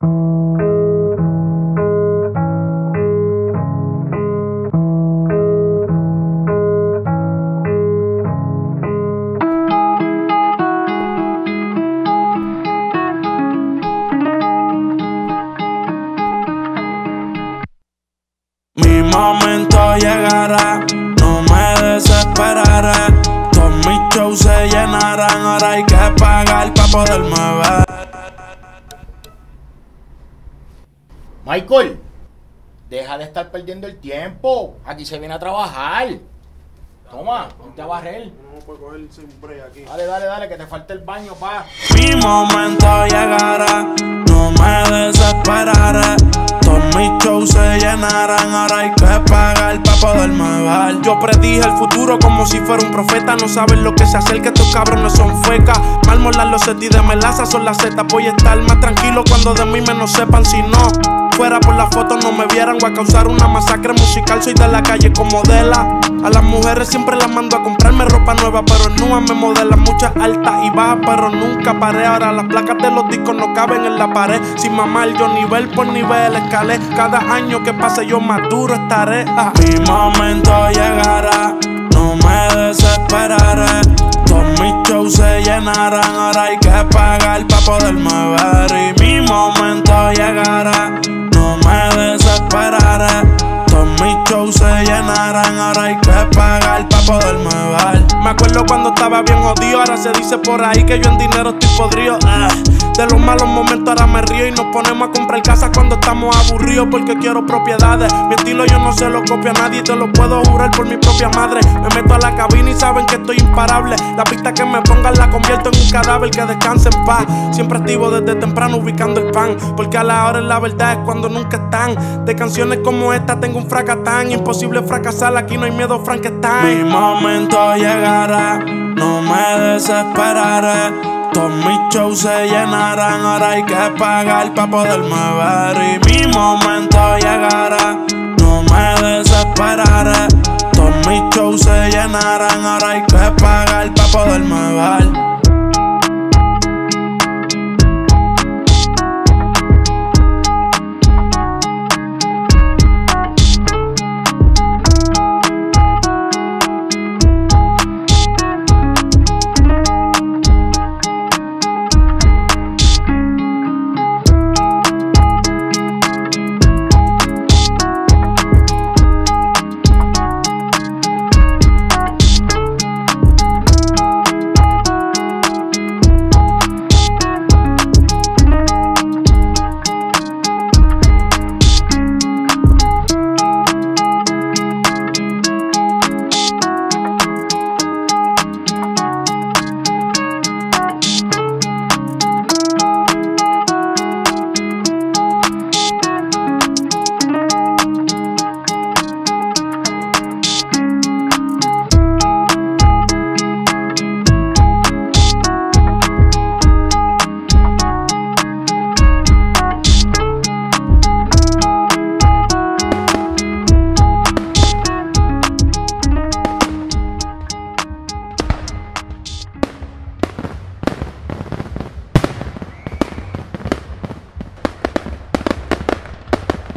Mi momento llegará, no me desesperaré. Todos mis shows se llenarán, ahora hay que pagar Michael, deja de estar perdiendo el tiempo. Aquí se viene a trabajar. Toma, ponte a barrer. No puedo coger siempre aquí. Dale, dale, dale, que te falta el baño, pa. Mi momento llegará, no me desesperaré. Todos mis shows se llenarán, ahora hay que pagar para poderme ver. Yo predije el futuro como si fuera un profeta. No saben lo que se acerca, estos cabrones son fecas. Mármolas los setis de melaza son las zetas. Voy a estar más tranquilo cuando de mí menos sepan. Si no fuera por la foto, no me vieran. Voy a causar una masacre musical. Soy de la calle como Dela. A las mujeres siempre las mando a comprarme ropa nueva, pero nunca me modelan muchas altas y bajas, pero nunca paré. Ahora las placas de los discos no caben en la pared. Sin mamar, yo nivel por nivel escalé. Cada año que pase, yo más duro estaré. Ah. Mi momento llegará, no me desesperaré. Todos mis shows se llenarán, ahora hay que pagar para poderme ver. Y mi momento llegará, mis shows se llenarán, ahora hay que pagar para poderme ver. Me acuerdo cuando estaba bien jodido, ahora se dice por ahí que yo en dinero estoy podrido. Ah, De los malos momentos ahora me río y nos ponemos a comprar casas cuando estamos aburridos porque quiero propiedades. Mi estilo yo no se lo copia a nadie, te lo puedo jurar por mi propia madre. Me meto a la cabina y saben que estoy imparable. La pista que me pongan la convierto en un cadáver que descanse en paz. Siempre activo desde temprano ubicando el pan, porque a la hora la verdad es cuando nunca están. De canciones como esta tengo un fracatán, imposible fracasar, aquí no hay miedo, Frankenstein. Mi momento no me desesperaré. Todos mis shows se llenarán, ahora hay que pagar para poderme ver. Y mi momento llegará, no me desesperaré. Todos mis shows se llenarán, ahora hay que pagar para poderme ver.